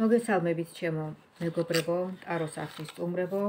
მოგესალმებით ჩემო მეგობრებო, ტაროს არხის სტუმრებო,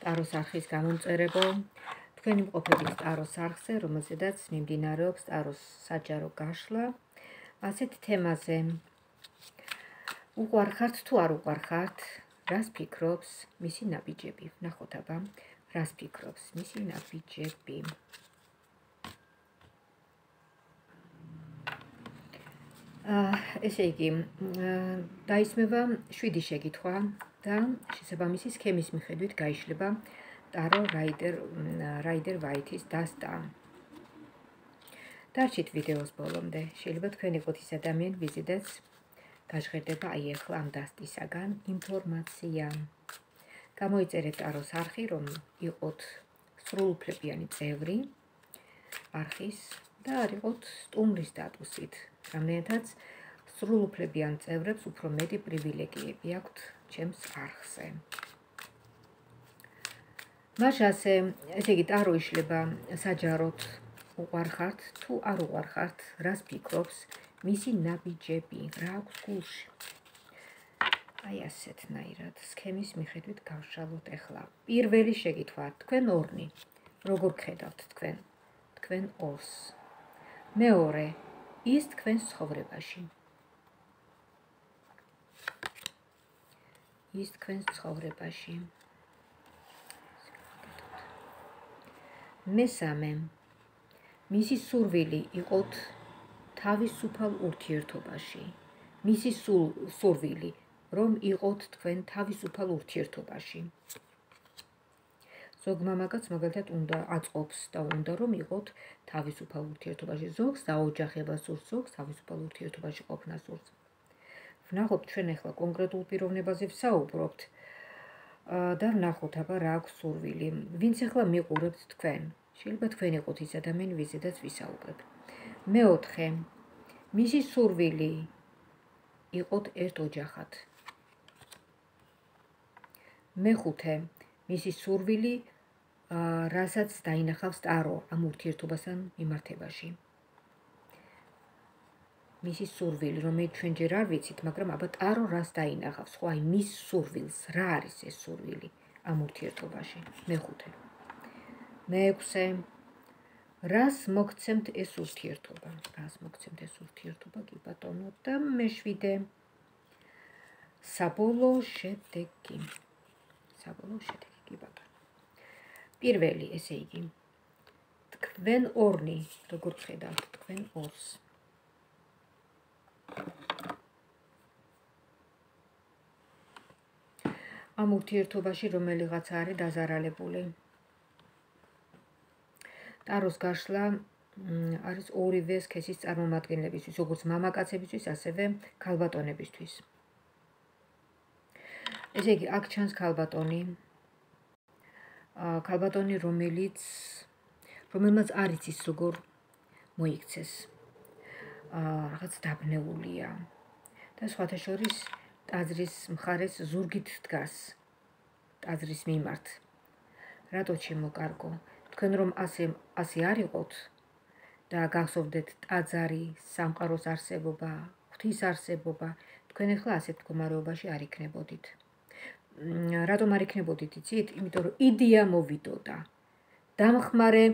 ტაროს არხის გამომწერებო. თქვენი მყოფებით ტაროს არხზე, რომელზედაც მიმდინარეობს ტაროს საჯარო გაშლა. ასეთ თემაზე. უყარხართ თუ არ უყარხართ? რას ფიქრობს მისი ნაბიჯები? ნახოთ აბა, რას ფიქრობს მისი ნაბიჯები? ესე იგი, დაისმება 7 შეკითხვა და შესაბამისი სქემის მიხედვით გაიშლება ტარო რაიდერ რაიდერ ვაითის დასტა. დარჩით ვიდეოს ბოლომდე. შეიძლება თქვენ იყოთ ის ადამიანი, ვიზედაც გაჟღერდება აი ახლა ამ დასტისაგან ინფორმაცია. გამოიწერეთ ტაროს არხი, რომ იყოთ სრულუფლებიანი წევრი არხის და არ იყოთ სტუმრის სტატუსით. რამდენადაც სრულუფლებიან წევრებს უფრო მეტი პრივილეგიები აქვთ ჩემს არხზე. მაშასე, ესე იგი, ტარო იშლება საჯაროდ უყარხართ თუ არ უყარხართ, რას ფიქრობს მისი ნაბიჯები, რა აქვს გულში. აი ასეთნაირად სქემის მიხედვით გავშალოთ ახლა. პირველი შეკითხვა, თქვენ ორნი, როგორ ხედავთ თქვენ? თქვენ ორს. მეორე, ის თქვენს ცხოვრებაში. ის თქვენს ცხოვრებაში. მესამე. მისი სურვილი იყოთ თავისუფალ ურთიერთობაში. მისი სურვილი რომ იყოთ თქვენ თავისუფალ ურთიერთობაში. ზოგ მამაკაც მაგალითად უნდა აწყობს და უნდა რომ იყოთ თავისუფალ ურთიერთობაში ზოგს დაოჯახება სურს ზოგს თავისუფალ ურთიერთობაში ყოფნა სურს ვნახოთ ჩვენ ახლა კონკრეტულ პიროვნებაზე ვსაუბრობთ. და ვნახოთ აბა რა აქვს სურვილი. ვინც ახლა მიყურებთ თქვენ? შეიძლება თქვენ იყოთ ის ადამიანი ვიზედაც ვისაუბრებ. მეოთხე მისი სურვილი იყოთ ერთ ოჯახად. მეხუთე მისი სურვილი რასაც დაინახავს ტარო ამ ურთიერთობასთან მიმართებაში. მისი სურვილი, რომელიც ჩვენ ჯერ არ ვიცით, მაგრამ აბა ტარო რას დაინახავს? ხო, აი მის სურვილს, რა არის ეს სურვილი ამ ურთიერთობაში? მეხუთე. მეექვსე. რას მოგცემთ ეს ურთიერთობა? რას მოგცემთ ეს ურთიერთობა, კი ბატონო? და მეშვიდე. საბოლოო შედეგი. საბოლოო შედეგი, კი ბატონო. პირველი, ესე იგი. თქვენ ორნი, როგორ ხედავთ თქვენ ორს? ამ ურთიერთობაში რომელიღაც არის დაზარალებული. ტაროს გაშლა არის ორივე სქესის წარმომადგენლებისთვის, როგორც მამაკაცებისთვის, ასევე ქალბატონებისთვის. ესე იგი, აქ ჩანს ქალბატონი, ქალბატონი რომელიც რომელმაც არ იცის როგორ მოიქცეს აა რაღაც დაბნეულია და სხვათა შორის ტაძრის მხარეს ზურგით დგას ტაძრის მიმართ რატო შემოკარგო თქვენ რომ ასე ასე არ იყოთ და გახსოვდეთ ტაძარი სამყაროს არსებობა ღვთის არსებობა თქვენ ახლა ასეთ მდგომარეობაში არ იქნებოდით რატომ არ იქნებოდით იცით? იმიტომ რომ იდეა მოვიდოდა. დამხმარე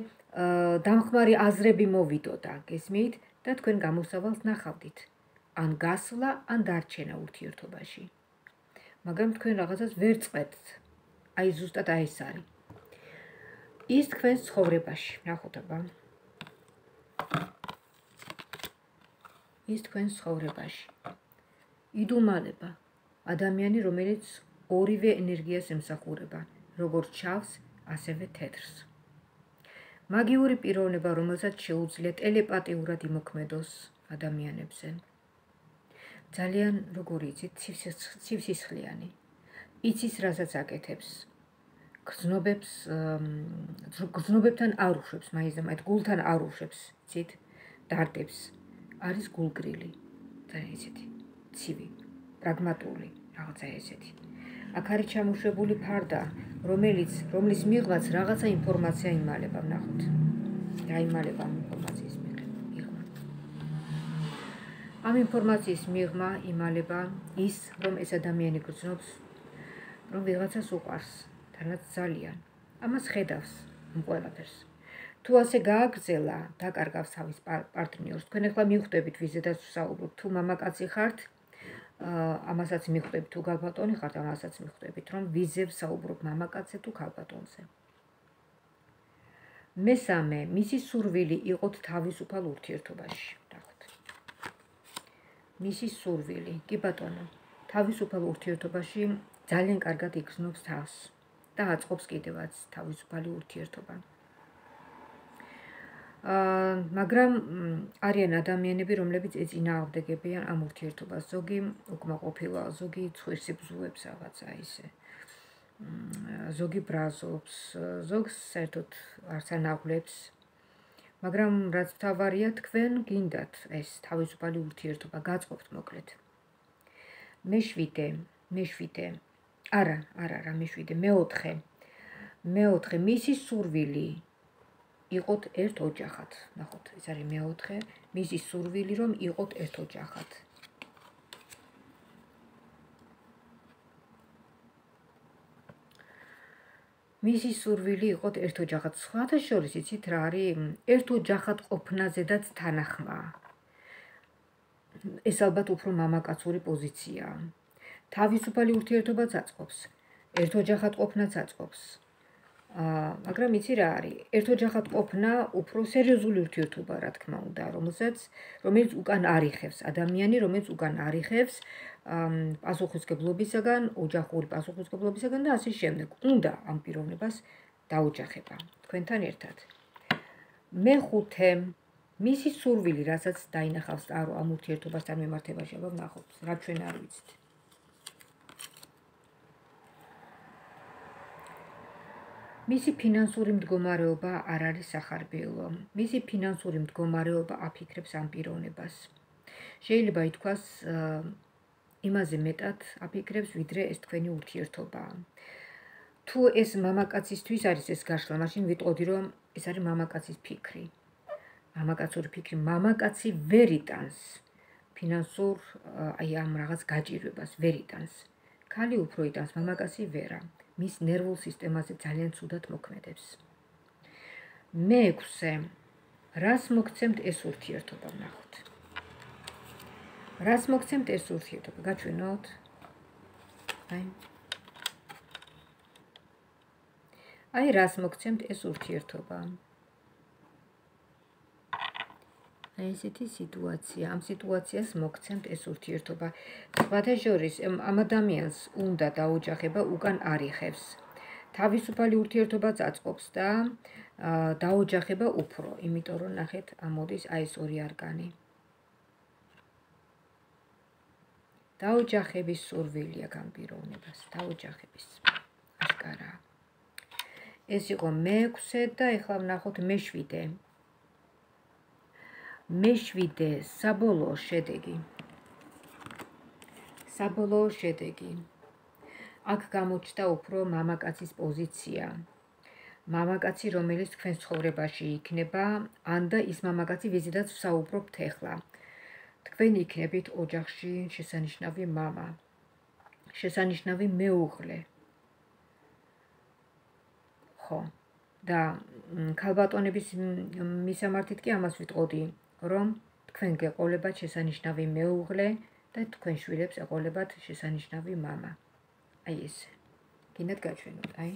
დამხმარი აზრები მოვიდოდა, გესმით? და თქვენ გამოსავალს ნახავდით. ან გასვლა, ან დარჩენა ურთიერთობაში. მაგრამ თქვენ რაღაცას ვერ წყვეტთ. აი ზუსტად აი ეს არის. ის თქვენ ცხოვრებაში, ნახოთ აბა. ის თქვენ ცხოვრებაში. იდუმალება ადამიანი, რომელიც ორივე ენერგიას ემსახურება, როგორც ჩავს, ასევე თეთრს. მაგიური პიროვნება, რომელსაც შეუძლია ტელეპათიურად იმოქმედოს ადამიანებზე. ძალიან, როგორ იცით, ცივსისხლიანი. იცის, რასაც აკეთებს. გრძნობებს, გრძნობებთან არ უშვებს, მაიზა, მე გულთან არ უშვებს, ცით, დარდებს. არის გულგრილი. ძალიან ისეთი ცივი, პრაგმატული, რაღაცა ესეთი. აქ არის ჩამოშვებული ფარდა, რომელიც რომლის მიღმაც რაღაცა ინფორმაცია იმალება, ნახოთ. რა იმალება? ამ ინფორმაციის მიღმა იმალება ის, რომ ეს ადამიანი გრძნობს, რომ ვიღაცას უყარს, თანაც ძალიან. ამას ხედავს ყველაფერს. თუ ასე გააგრძელა, დაკარგავს თავის პარტნიორს. თქვენ ახლა მიხვდებით ვიზედაც ვსაუბრობთ, თუ მამაკაცი ხართ, ამასაც მიხვდებით, თუ გალბატონი ხართ, ამასაც მიხვდებით, რომ ვიზებ საუბრობ მამაკაცზე თუ გალბატონზე. მესამე, მისი სურვილი იყოთ თავისუფალ ურთიერთობაში. მისი სურვილი, კი ბატონო, თავისუფალ ურთიერთობაში ძალიან კარგად იგრძნობს თავს და აწყობს კიდევაც თავისუფალი ურთიერთობა. აა მაგრამ არიან ადამიანები, რომლებიც ეწინააღმდეგებიან ამ ურთიერთობას. ზოგი უკმაყოფილა, ზოგი ცხვირსი ბზუებს რაღაცა ისე. ზოგი ბრაზობს, ზოგს საერთოდ არც ანაღლებს. მაგრამ რაც თავარია თქვენ გინდათ ეს თავისუფალი ურთიერთობა გაწყობთ მოკლედ. მეშვიდე, მეშვიდე. არა, არა, რა მეშვიდე, მეოთხე. მეოთხე მისი სურვილი იყოთ ერთ ოჯახად. ნახოთ, ეს არის მეოთხე, მისი სურვილი რომ იყოთ ერთ ოჯახად. მისი სურვილი იყოთ ერთ ოჯახად. სხვათა შორის იცით რა არის? ერთ ოჯახად ყოფნაზედაც თანახმა. ეს ალბათ უფრო მამაკაცური პოზიციაა. თავისუფალი ურთიერთობაც აწყობს. ერთ ოჯახად ყოფნაც აწყობს. მაგრამ იცი რა არის? ერთ ოჯახად ყოფნა უფრო სერიოზული ურთიერთობა, რა თქმა უნდა, რომელსაც რომელიც უკან არიხევს ადამიანი, რომელიც უკან არიხევს პასუხისგებლობისაგან, ოჯახური პასუხისგებლობისაგან და ასე შემდეგ. უნდა ამ პიროვნებას დაოჯახება თქვენთან ერთად. მეხუთე მისი სურვილი, რასაც დაინახავს არო ამ ურთიერთობასთან მიმართებაში, აბა ნახოთ, რა ჩვენ არ ვიცით. მისი ფინანსური მდგომარეობა არ არის სახარბიელო. მისი ფინანსური მდგომარეობა აფიქრებს ამ პიროვნებას. შეიძლება ითქვას, იმაზე მეტად აფიქრებს, ვიდრე ეს თქვენი ურთიერთობა. თუ ეს მამაკაცისთვის არის ეს გაშლა, მაშინ ვიტყოდი, რომ ეს არის მამაკაცის ფიქრი. მამაკაცური ფიქრი, მამაკაცი ვერიტანს ფინანსურ აი ამ რაღაც გაჭირვებას ვერიტანს. ქალი უფრო იტანს, მამაკაცი ვერა. მის ნერვულ სისტემაზე ძალიან ცუდად მოქმედებს. მეექვსე რას მოგცემთ ეს ურთიერთობა ნახოთ. რას მოგცემთ ეს ურთიერთობა? გაჩვენოთ. აი. აი რას მოგცემთ ეს ურთიერთობა? აი ესეთი სიტუაცია, ამ სიტუაციას მოგცემთ ეს ურთიერთობა. სხვათა შორის ამ ადამიანს უნდა დაოჯახება უკან არიხევს. თავისუფალი ურთიერთობაც აწყობს და დაოჯახება უფრო, იმიტომ რომ ნახეთ, ამოდის აი ეს ორი არგანი. დაოჯახების სურვილია გამპიროვნებას, დაოჯახების. აშკარა. ეს იყო მე-6 და ეხლა ვნახოთ მე-7. მე-7 საბოლოო შედეგი. საბოლოო შედეგი. აქ გამოჩნდა უფრო მამაკაცის პოზიცია. მამაკაცი, რომელიც თქვენ ცხოვრებაში იქნება, ან და ის მამაკაცი, ვიზედაც ვსაუბრობთ ახლა. თქვენ იქნებით ოჯახში შესანიშნავი мама. შესანიშნავი მეუღლე. ხო. და ქალბატონების მისამართით კი ამას ვიტყოდი, რომ თქვენ გეყოლებათ შესანიშნავი მეუღლე და თქვენ შვილებს ეყოლებათ შესანიშნავი мама. აი ეს. კიდეთ გაჩვენოთ, აი,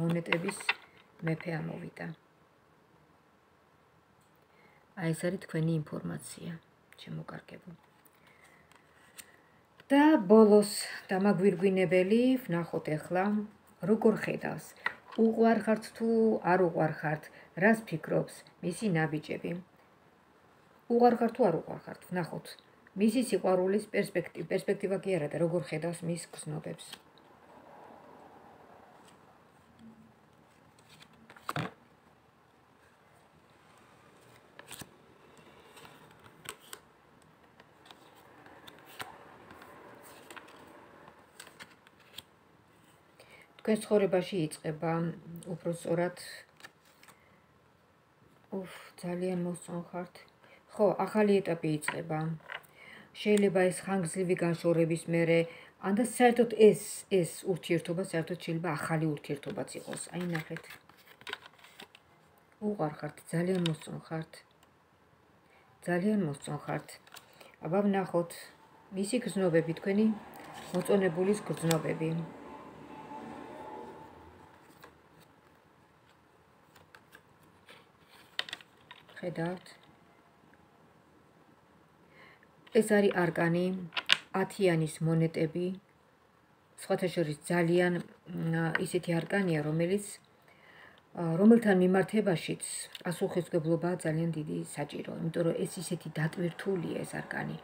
მონეტების მეფე ამოვიდა. აი ეს არის თქვენი ინფორმაცია. შემოკარგებულ. და ბოლოს დამაგვირგვინებელი ვნახოთ ახლა როგორ ხედავს უყვარ ხართ თუ არ უყვარ ხართ რას ფიქრობს მისი ნაბიჯები უყვარ ხართ თუ არ უყვარ ხართ ვნახოთ მისი სიყვარულის პერსპექტივა პერსპექტივა კი არა და როგორ ხედავს მის გზნობებს თქვენ ცხოვრებაში იწება უფრო სწორად? უფ ძალიან მოსწონხართ ხო ახალი ეტაპი იწება შეიძლება ეს ხანგრძლივი განშორების მერე ან და საერთოდ ეს ეს ურთიერთობა საერთოდ შეიძლება ახალი ურთიერთობაც იყოს. აი ნახეთ. უყარ ხართ, ძალიან მოსწონ ხართ. ძალიან მოსწონ ხართ. აბა ვნახოთ მისი გზნობები თქვენი მოწონებულის გზნობები. ხედავთ ეს არის არკანი ათიანის მონეტები სხვათა შორის ძალიან ისეთი არკანია რომელიც რომელთან მიმართებაშიც პასუხისგებლობა ძალიან დიდი საჭირო იმიტომ რომ ეს ისეთი დატვირთულია ეს არკანი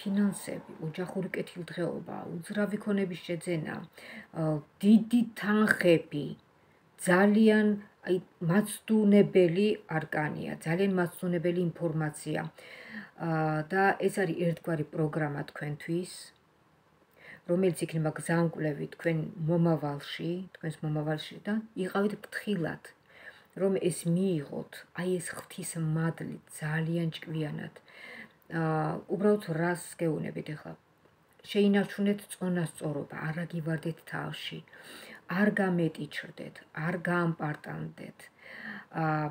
ფინანსები, ოჯახური კეთილდღეობა, უძრავი ქონების შეძენა, დიდი თანხები, ძალიან აი მაცდუნებელი არკანია, ძალიან მაცდუნებელი ინფორმაცია. აა და ეს არის ერთგვარი პროგრამა თქვენთვის, რომელიც იქნება გზამკვლევი თქვენ მომავალში, თქვენს მომავალში და იყავით ფრთხილად, რომ ეს მიიღოთ, აი ეს ღვთის მადლი ძალიან ჭკვიანად. აა უბრალოდ რას გეუნებით ახლა? შეინარჩუნეთ წონასწორობა, არა გივარდეთ თავში. არ გამეტიჩრდეთ, არ გაამპარტანდეთ. აა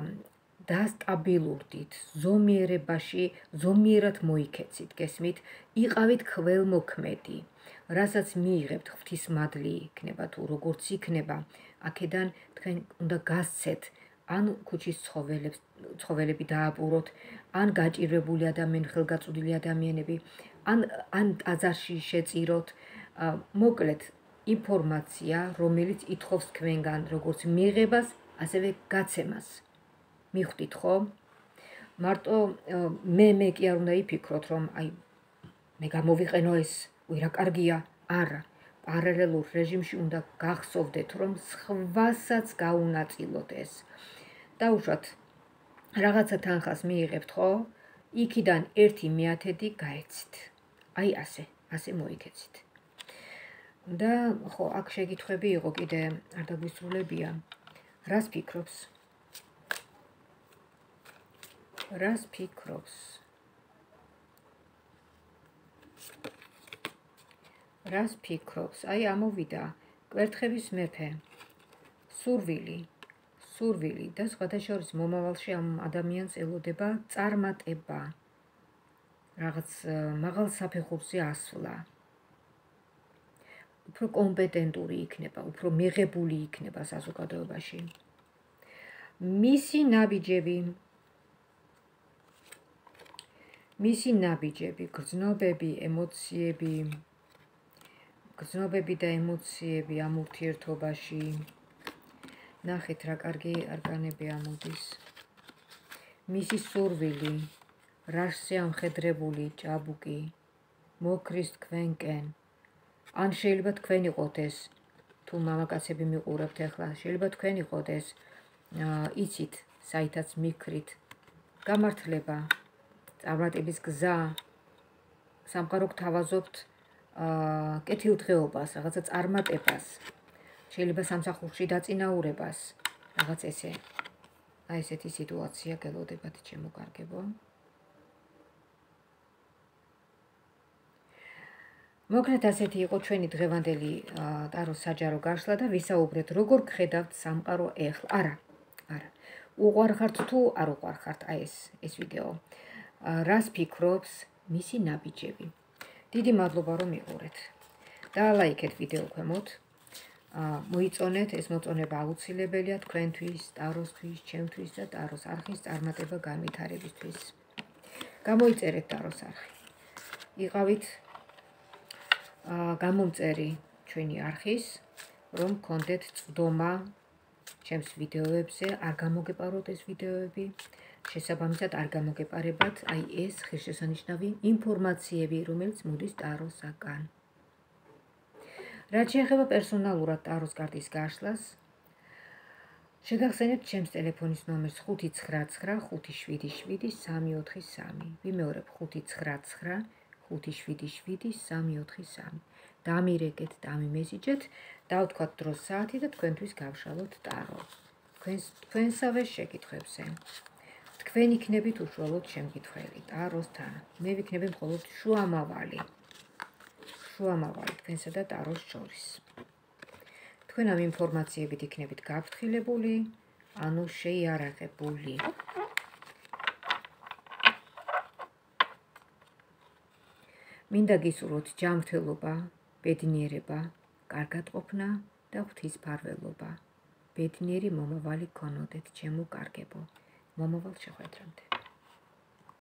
და სტაბილურდით, ზომიერებაში, ზომიერად მოიქეცით, გესმით? იყავით ქველმოქმედი. რასაც მიიღებთ ღვთის მადლი იქნება თუ როგორც იქნება, აქედან თქვენ უნდა გასცეთ ან ქუჩის ცხოველებს ცხოველები დააბუროთ, ან გაჭირებული ადამიანი, ხელგაწვდილი ადამიანები, ან ან ტაძარში შეწიროთ. მოკლედ, ინფორმაცია, რომელიც ითხოვს თქვენგან როგორც მიღებას, ასევე გაცემას. მიხვდით ხო? მარტო მე მე კი არ უნდა იფიქროთ, რომ აი მე გამოვიყენო ეს, უი რა კარგია, არა. პარალელურ რეჟიმში უნდა გახსოვდეთ, რომ სხვასაც გაუნაწილოთ ეს. დაუშვათ რაღაცა თანხას მიიღებთ ხო? იქიდან 1/10 გაეცით. აი ასე, ასე მოიქეცით. და ხო, აქ შეკითხები იყო კიდე, არ დაგვისრულებია. რას ფიქრობს? რას ფიქრობს? რას ფიქრობს? აი ამოვიდა კვერთხების მეფე. სურვილი. სურვილი და შორის მომავალში ამ ადამიანს ელოდება წარმატება. რაღაც მაღალ საფეხურზე ასვლა. უფრო კომპეტენტური იქნება, უფრო მიღებული იქნება საზოგადოებაში. მისი ნაბიჯები მისი ნაბიჯები, გრძნობები, ემოციები, გრძნობები და ემოციები ამ ურთიერთობაში. ნახეთ რა კარგი არგანები ამოდის. მისი სურვილი, რაშზე ამხედრებული ჭაბუკი, მოკრის თქვენკენ. ან შეიძლება თქვენ იყოთ ეს. თუ მამაკაცები მიყურებთ ახლა შეიძლება თქვენ იყოთ ეს იცით საითაც მიქრით. გამართლება წარმატების გზა სამყარო გთავაზობთ აა კეთილდღეობას რაღაცა წარმატებას. შეიძლება სამსახურში დაწინაურებას რაღაც ესე. აი ესეთი სიტუაცია გელოდებათ ჩემო კარგებო მოკლედ ასეთი იყო ჩვენი დღევანდელი ტარო საჯარო გაშლა და ვისაუბრეთ როგორ გხედავთ სამყარო ეხლა. არა. არა. უყვარ ხართ თუ არ უყვარ ხართ აი ეს ეს ვიდეო. რას ფიქრობს მისი ნაბიჯები? დიდი მადლობა რომ მიყურეთ. და ლაიქეთ ვიდეო ქვემოთ. აა მოიწონეთ ეს მოწონება აუცილებელია თქვენთვის, ტაროსთვის, ჩემთვის და ტაროს არხის წარმატება განვითარებისთვის. გამოიწერეთ ტაროს არხი. იყავით გამომწერი ჩვენი არხის, რომ კონდეთ წვდომა ჩემს ვიდეოებზე, არ გამოგეპაროთ ეს ვიდეოები, შესაბამისად არ გამოგეპარებათ აი ეს ღირსშესანიშნავი ინფორმაციები, რომელიც მოდის ტაროსაგან. რაც შეეხება პერსონალურად ტაროს კარტის გაშლას, შეგახსენებთ ჩემს ტელეფონის ნომერს 599577343. ვიმეორებ 599 5777343. დამირეკეთ, დამიმესიჯეთ, დავთქვათ დროს საათი და თქვენთვის გავშალოთ ტარო. თქვენს თქვენსავე შეკითხვებზე. თქვენ იქნებით უშუალოდ შემკითხველი ტაროსთან. მე ვიქნები მხოლოდ შუამავალი. შუამავალი თქვენსა და ტაროს შორის. თქვენ ამ ინფორმაციებით იქნებით გაფრთხილებული, ანუ შეიარაღებული. მინდა გისურვოთ ჯანმრთელობა, ბედნიერება, კარგატყოფნა და ღვთისმფარველობა. ბედნიერი მომავალი გქონოდეთ, ჩემო კარგებო. მომავალ შეხვედრამდე.